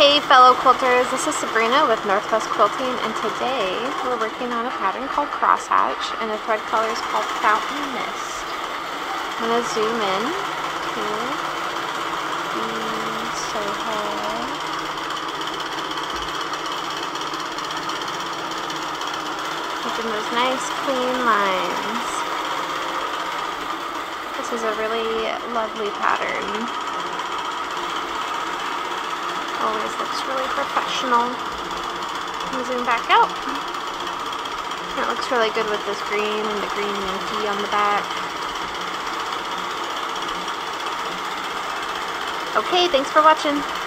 Hey fellow quilters, this is Sabrina with Northwest Quilting and today we're working on a pattern called Crosshatch and the thread color is called Fountain Mist. I'm going to zoom in to the Soho. Making those nice clean lines. This is a really lovely pattern always looks really professional. zoom back out. It looks really good with this green and the green minty on the back. Okay, thanks for watching.